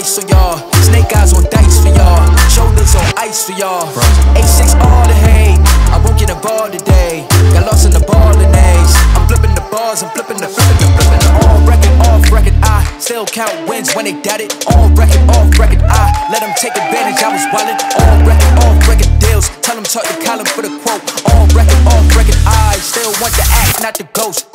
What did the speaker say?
price for y'all. Snake eyes on dice for y'all. Shoulders on ice for y'all. A6 all the hate. I won't get involved today. Got lost in the ballin' and A's. I'm flipping the bars, I'm flipping the flipping the flipping the all record, off record. I still count wins when they doubt it. All record, off record. I let them take advantage. I was wildin'. All record, off record deals. Tell them talk the column for the quote. All record, off record. I still want the act, not the ghost.